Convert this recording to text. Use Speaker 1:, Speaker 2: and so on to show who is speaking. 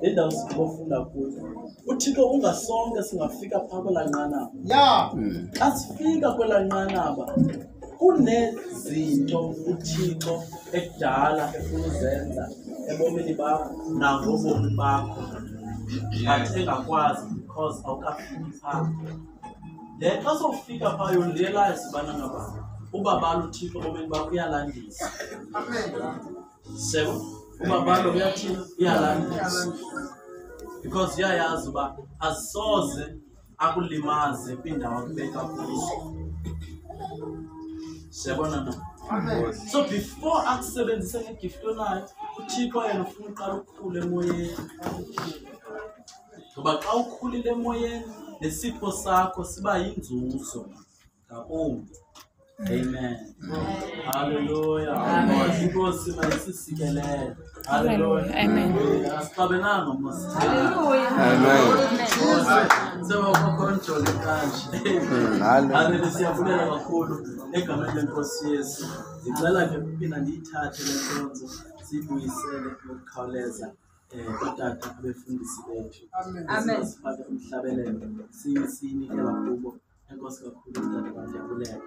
Speaker 1: le ndawo sibofunda kuyo. Uthixo ungasonke singafika phaa kwelaa nqanaba
Speaker 2: Yeah.
Speaker 1: xa sifika kwelaa nqanaba kunezinto uthixo ekudala efuna uzenza ebomini bakho nangobomi bakho. But engakwazi because awukafiki phaa. Then xa sowufika phaa you realize ubana ngaba ubabalo uthixo ebomini bakho uyalandisa. Sebo ubabalo uyathini uyalandisa because uyayazi uba asoze akulimaze kwindawo akubeka kuzo siyabona na? So before akusebenzise ngegift onayo uthixo yena ufuna uqala ukukhula emoyeni. Ngoba xa ukhulile emoyeni nesipho sakho siba yinzuzo ngakumbi amen haleluya inkosi mayisisikelele haleluya
Speaker 3: Amen.
Speaker 1: asixabenanga mosithela sebakokonjole kanje Haleluya siyabulela kakhulu egameni lenkosi Yesu. Ndicela ke kuphinda ndiyithathe le nkonzo siyibuyisele ngokukhawuleza um kutata abefundisi bethu.
Speaker 2: Amen.
Speaker 1: Sifake umhlabelelo siyi- siyinikela kubo. Enkosi kakhulu utata ndiyabulela.